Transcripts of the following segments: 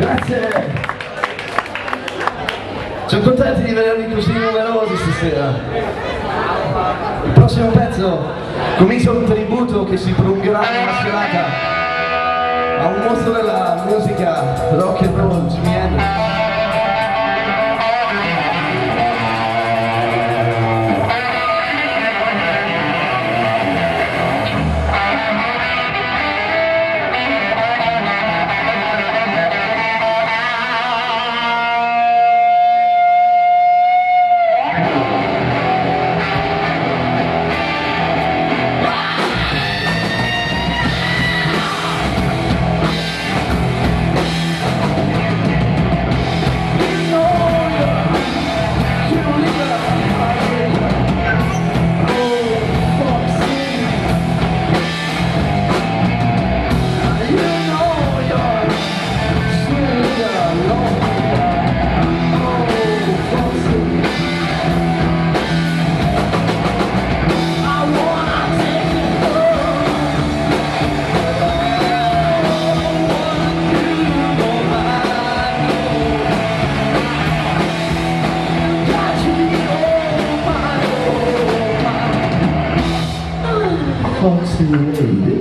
Grazie! Sono contento di vedervi così numerosi stasera. Il prossimo pezzo comincia un tributo che si prolungherà nella serata a un mostro della musica rock and roll, Jimi Hendrix. to read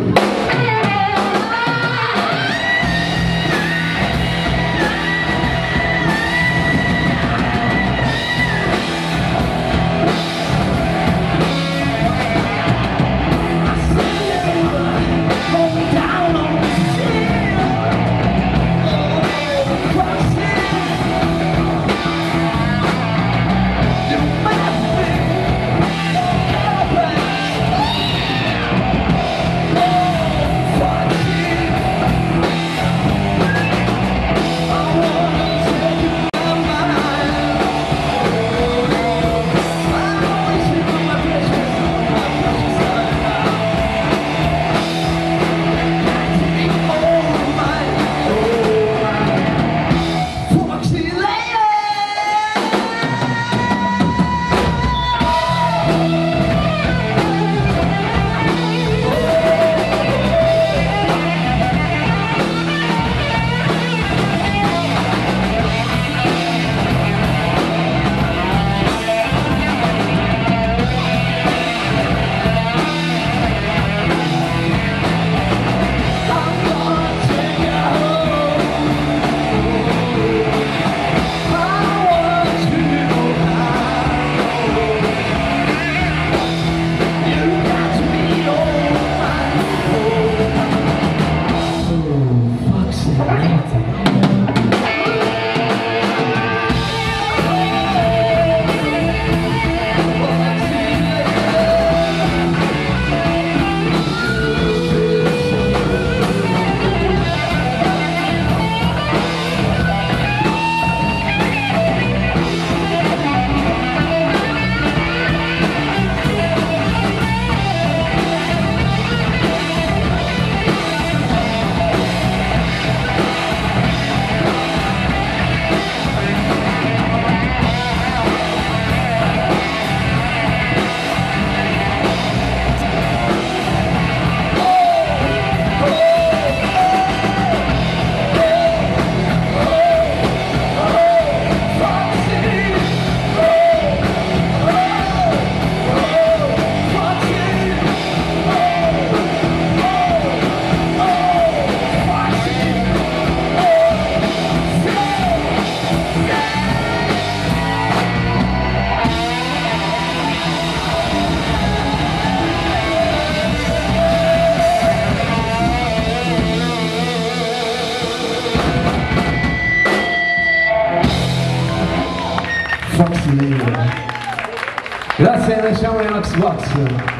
Grazie, lasciamo i Max Wax.